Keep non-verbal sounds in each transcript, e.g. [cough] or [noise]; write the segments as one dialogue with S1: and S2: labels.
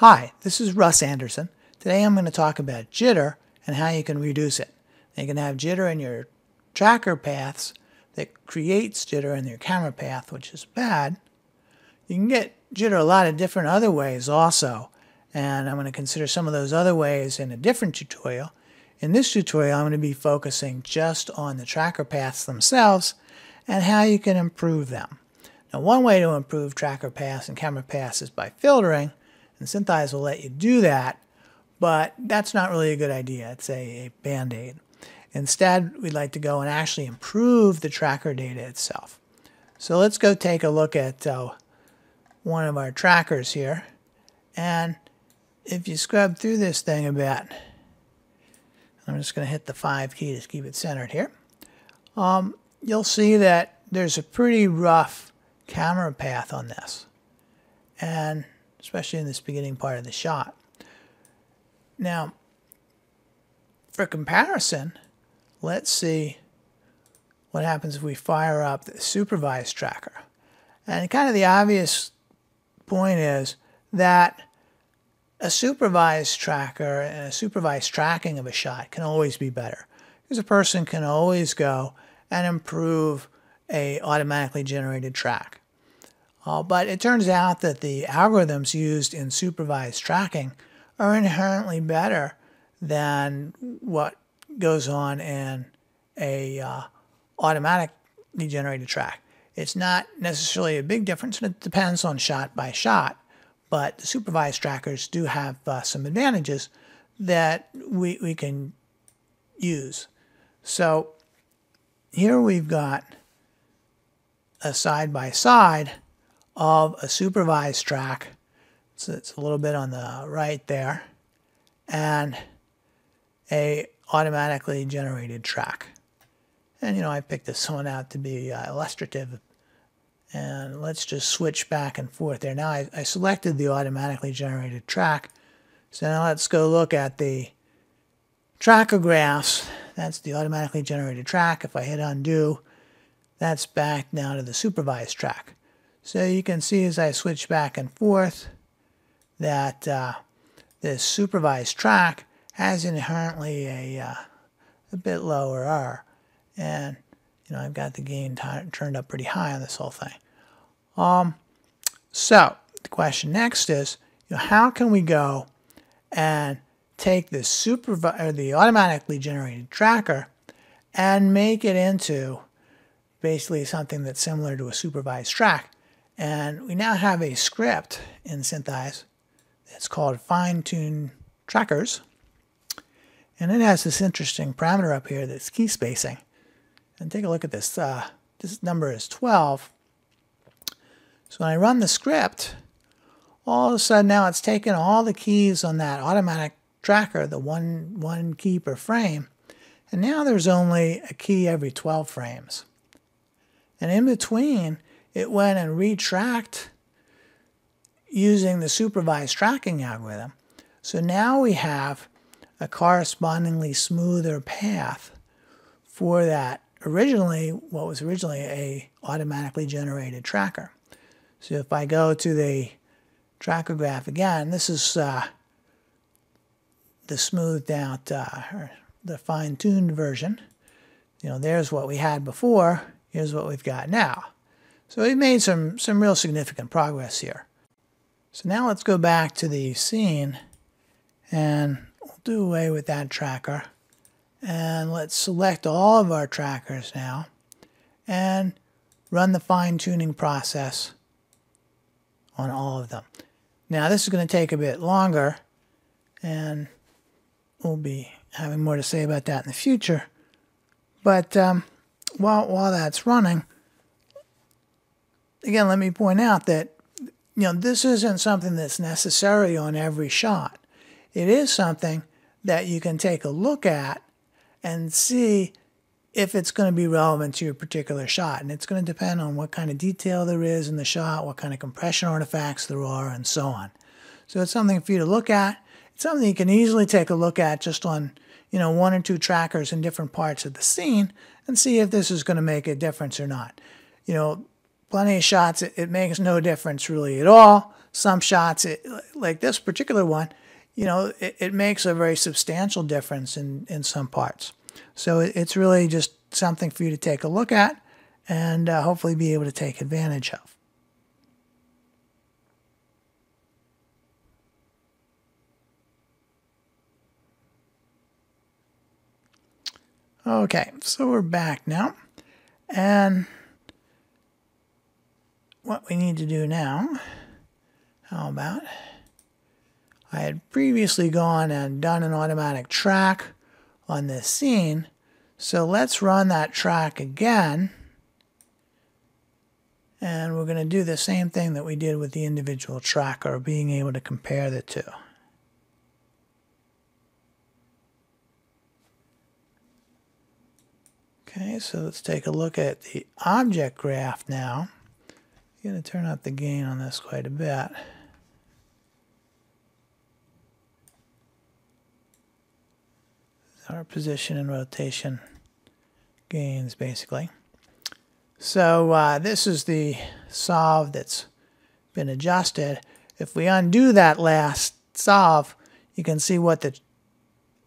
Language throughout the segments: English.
S1: Hi, this is Russ Andersson. Today I'm going to talk about jitter and how you can reduce it. You can have jitter in your tracker paths that creates jitter in your camera path, which is bad. You can get jitter a lot of different other ways also, and I'm going to consider some of those other ways in a different tutorial. In this tutorial, I'm going to be focusing just on the tracker paths themselves and how you can improve them. Now, one way to improve tracker paths and camera paths is by filtering, and SynthEyes will let you do that, but that's not really a good idea. It's a, a band-aid. Instead, we'd like to go and actually improve the tracker data itself. So let's go take a look at uh, one of our trackers here. And if you scrub through this thing a bit, I'm just going to hit the 5 key to keep it centered here. Um, you'll see that there's a pretty rough camera path on this. And especially in this beginning part of the shot. Now, for comparison, let's see what happens if we fire up the supervised tracker. And kind of the obvious point is that a supervised tracker and a supervised tracking of a shot can always be better. Because a person can always go and improve a automatically generated track. Uh, but it turns out that the algorithms used in supervised tracking are inherently better than what goes on in a uh, automatically generated track. It's not necessarily a big difference, and it depends on shot by shot. But the supervised trackers do have uh, some advantages that we, we can use. So here we've got a side by side of a supervised track. So it's a little bit on the right there. And a automatically generated track. And you know, I picked this [laughs] one out to be uh, illustrative. And let's just switch back and forth there. Now I, I selected the automatically generated track. So now let's go look at the tracker graphs. That's the automatically generated track. If I hit undo, that's back now to the supervised track. So you can see as I switch back and forth that uh, this supervised track has inherently a, uh, a bit lower R. And, you know, I've got the gain turned up pretty high on this whole thing. Um, so the question next is, you know, how can we go and take the supervi or the automatically generated tracker and make it into basically something that's similar to a supervised track and we now have a script in SynthEyes that's called fine tune trackers. And it has this interesting parameter up here that's key spacing. And take a look at this. Uh, this number is 12. So when I run the script, all of a sudden now it's taken all the keys on that automatic tracker, the one, one key per frame, and now there's only a key every 12 frames. And in between, it went and retracked using the supervised tracking algorithm. So now we have a correspondingly smoother path for that originally, what was originally a automatically generated tracker. So if I go to the tracker graph again, this is uh, the smoothed out, uh, the fine-tuned version. You know, there's what we had before, here's what we've got now. So we've made some, some real significant progress here. So now let's go back to the scene and we'll do away with that tracker. And let's select all of our trackers now and run the fine tuning process on all of them. Now this is going to take a bit longer and we'll be having more to say about that in the future. But um, while, while that's running, again, let me point out that you know this isn't something that's necessary on every shot. It is something that you can take a look at and see if it's going to be relevant to your particular shot. And it's going to depend on what kind of detail there is in the shot, what kind of compression artifacts there are, and so on. So it's something for you to look at. It's something you can easily take a look at just on you know one or two trackers in different parts of the scene and see if this is going to make a difference or not. You know, plenty of shots, it, it makes no difference really at all. some shots, it, like this particular one, you know, it, it, makes a very substantial difference in, in some parts. So it, it's really just something for you to take a look at and uh, hopefully be able to take advantage of. Okay, so we're back now. And what we need to do now, how about, I had previously gone and done an automatic track on this scene. So let's run that track again. And we're going to do the same thing that we did with the individual tracker, being able to compare the two. Okay, so let's take a look at the object graph now. I'm going to turn up the gain on this quite a bit. Our position and rotation gains, basically. So uh, this is the solve that's been adjusted. If we undo that last solve, you can see what the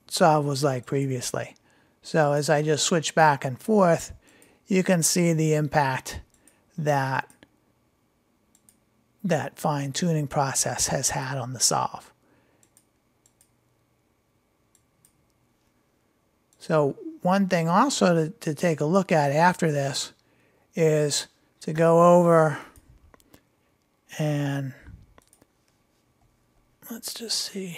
S1: solve was like previously. So as I just switch back and forth, you can see the impact that that fine tuning process has had on the solve. So one thing also to, to take a look at after this is to go over and let's just see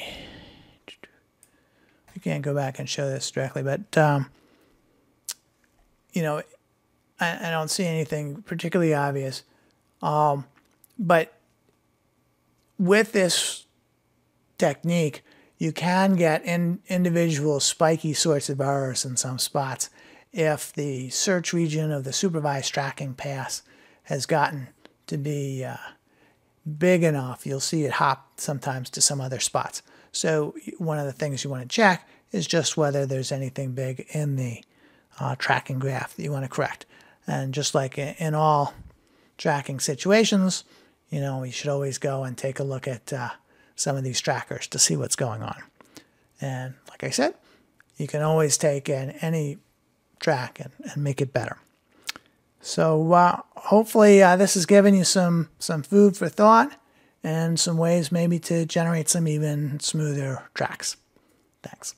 S1: we can't go back and show this directly, but um, you know, I, I, don't see anything particularly obvious. Um, but with this technique, you can get in individual spiky sorts of errors in some spots if the search region of the supervised tracking pass has gotten to be uh, big enough, you'll see it hop sometimes to some other spots. So one of the things you want to check is just whether there's anything big in the uh, tracking graph that you want to correct. And just like in all tracking situations, you know, you should always go and take a look at uh, some of these trackers to see what's going on. And like I said, you can always take in any track and, and make it better. So uh, hopefully uh, this has given you some, some food for thought and some ways maybe to generate some even smoother tracks. Thanks.